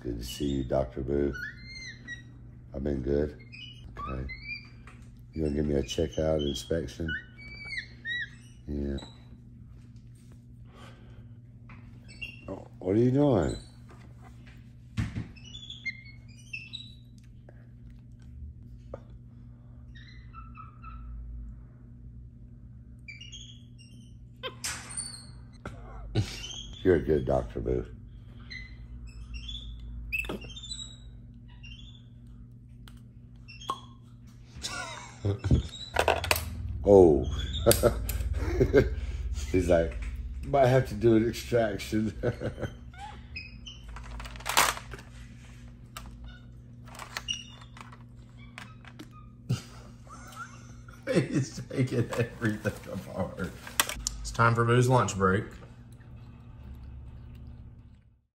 good to see you, Dr. Boo. I've been good. Okay. You gonna give me a checkout inspection? Yeah. Oh, what are you doing? You're a good Dr. Boo. oh. He's like, might have to do an extraction. He's taking everything apart. It's time for Boo's lunch break.